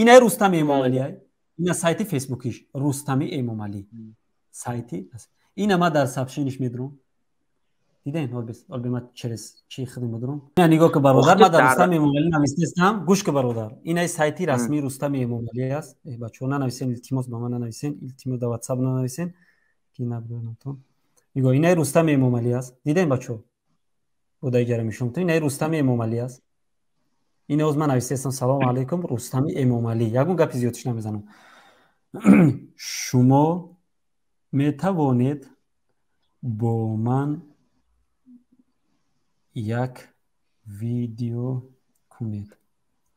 инай рустами эмомалӣ ина сайти фейсбукиш рустами эмомалӣ сайти? Ина ма дар сабшиниш медурам диден олби ма через чи хидм медурам ина нигоҳ ки бародар ма дар рустами эмомалӣ нависистам гӯш ки бародар. Инай сайти расмии рустами эмомалӣ аст. Бачаҳо нанависен илтимос ба ман нанависен илтимос дар ватсап нанависен. Ки набиёнатон нигоҳ инай рустами эмомалӣ аст. Диден бачаҳо будаи ҷарамишум инаи рустами эмомалӣ аст ин оз ман нависестам салому алайкум рустами эмомалӣ ягон гапи зиёдиш намезанам шумо метавонед бо ман як видео кунед?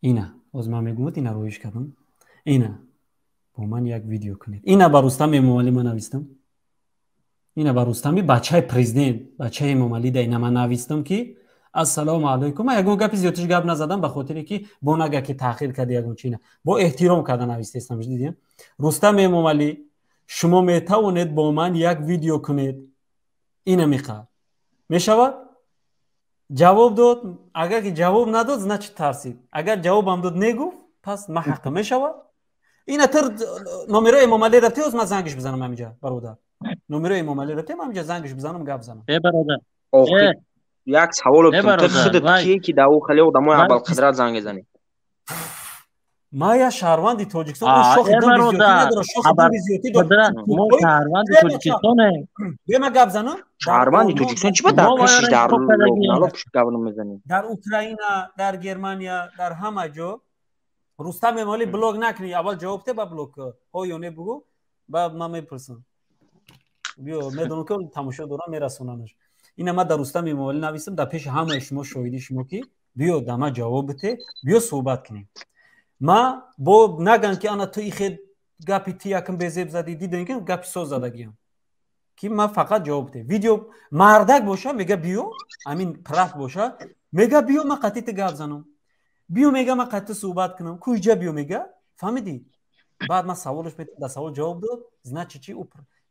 Ина оз ман мегумад ина роиш кардам. Ина бо ман як видео кунед. Ина ба рустами эмомалӣ ман навистам ина ба рустами бачаи президент бачаи эмомалӣ да ина ман навистам ки ассалому алайкум ман ягон гапи зиёдтиш гап назадам ба хотире ки бо нага ки таъхир карди ягон чина бо эҳтиром карда навистестам дидем рустами эмомалӣ шумо метавонед бо ман як видео кунед ина миқа мешавад ҷавоб дод агар ки ҷавоб надод значит тарсид агар ҷавобам дод негуфт пас маҳақа мешавад ина тир номерои эмомалӣ рафти оз ман зангиш бизанам ҳаминҷа бародар номерои эмомалӣ рафти ҳаминҷа зангиш бизанам гап занам э бародар як саволо худат кие ки дар хеле одамои абалқидрат занг мезанед ман я шаҳрванди тоҷикистон бема гап занам? Шаҳрванди тоҷикистон чи ба дар кашиш дар гавно мезанед дар украина дар германия дар ҳама ҷо. Рустам эмолӣ блог накунӣ аввал ҷавоб те ба блог ҳо ё не бугӯ ба ман мепурсам. Биё медонам ки тамошо дорам мерасонанаш ина ман дар рустам эмомалӣ нависам дар пеши ҳамаи шумо шоҳиди шумо ки биё да ман ҷавоб бите биё суҳбат кунем. Ма бо наган ки ана ту ихе гапи ти якм безеб задӣ дидем ки гапи соз задагиам ки ман фақат ҷавоб бите. Видео мардак боша мега биё амин праф боша мега биё ман қатъи ти гап занам. Биё мега ман қатъи суҳбат кунам. Куҷа биё мега? Фаҳмидӣ? Баъд ман саволаш метам дар савол ҷавоб дод значи чи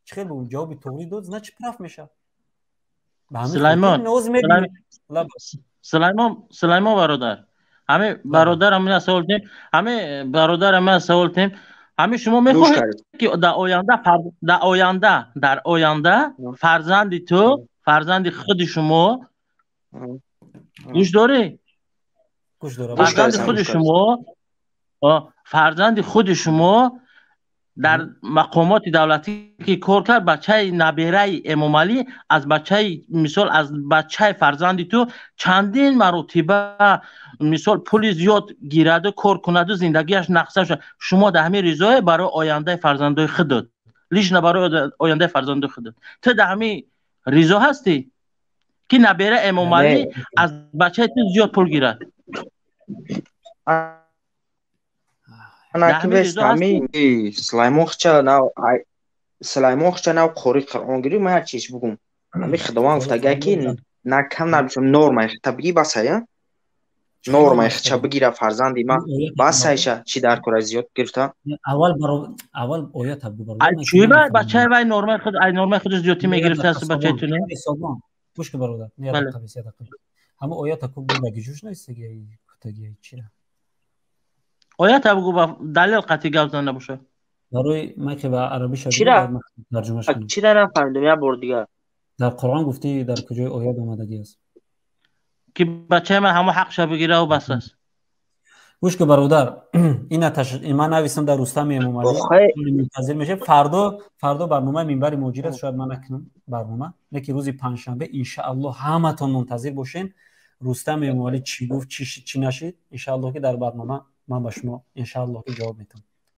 чи хел ҷавоби тоғрӣ дод значи праф мешавад сулаймон сулаймон сулаймон бародар. Ҳаме бародар ҳамин савол тем ҳаме бародар ҳамин савол тем. Ҳаме шумо мехоҳед ки дар оянда дар оянда дар оянда фарзанди ту фарзанди худи шумо гӯш дорӣ? Фарзанди худи шумо фарзанди худи шумо дар мақомоти давлатӣ ки кор кард бачаи набераи эмомалӣ аз бачаи мисол аз бачаи фарзанди ту чандин маротиба мисол пули зиёд гираду кор кунаду зиндагиаш нақса шуда шумо дар ҳамин ризое барои ояндаи фарзандои худот лишна барои ояндаи фарзандои худот ту дар ҳамин ризо ҳастӣ ки набераи эмомалӣ аз бачаи ту зиёд пул гирад сулаймонхча нав сулаймонхча нав қори қуръонгирӣ ма як чиз бугум ами худованд гуфтага ки на кам набишам нормаи хита бигӣ басая нормаи хича бигира фарзанди ман басайша чи дар кора зиёд гирифта? Аввал оята чӣ бачаи вай нормаи худ ай нормаи худ зиёдтӣ мегирифтааст бачаи ту не гӯш ки бародар ҳама оята ку будаги ҷӯш наистаги кутаги чира оят ба далел қатъи гап зада набоша барои ман ки ба арабӣ чира? нафаҳмидам як бор дигар дар қуръон гуфтӣ дар куҷои оят омадагӣ аст. Ки бачаи ман ҳама ҳақша бигираву бас аст. Гӯш ки бародар ман нависам дар рустами эмомалимунтазир меша фардо фардо барномаи минбари муҷират шояд ман накунам барнома. Леки рӯзи панҷшанбе иншааллоҳ ҳаматон мунтазир бошен рустами эмомалӣ чӣ гуфт чӣ нашид? Иншааллоҳ ки дар барнома ман ба шумо иншааллоҳ ки ҷавоб метавам